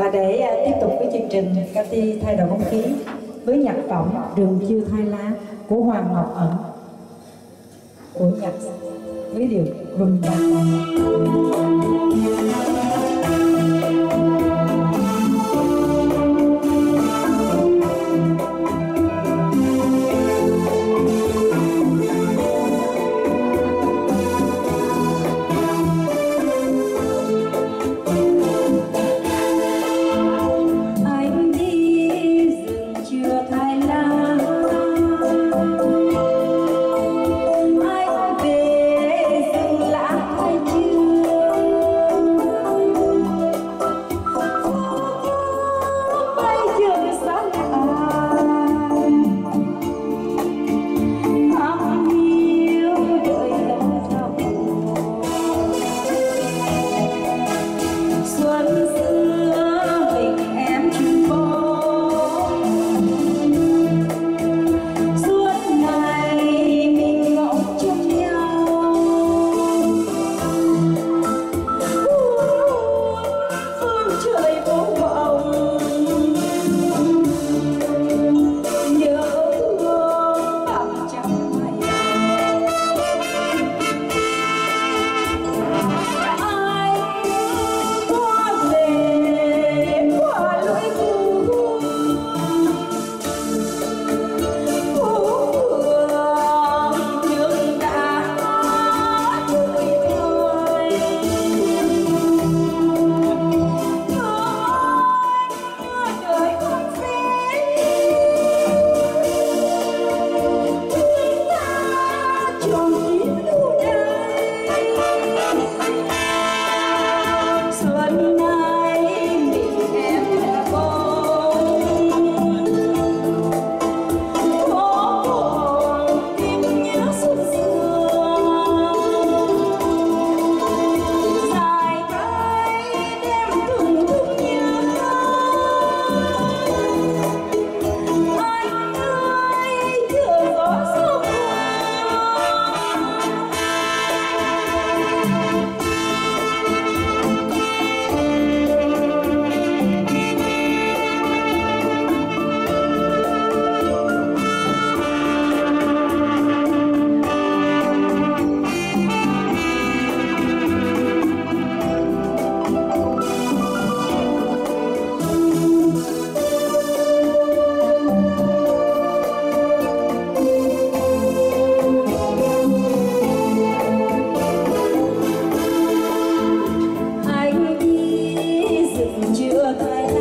và để à, tiếp tục với chương trình, Cathy thay đổi không khí với nhạc phẩm rừng chưa thay lá của Hoàng Ngọc Ẩn. Của nhạc, với điều rung nhạc Bye.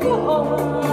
Oh.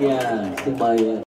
yeah, xin mời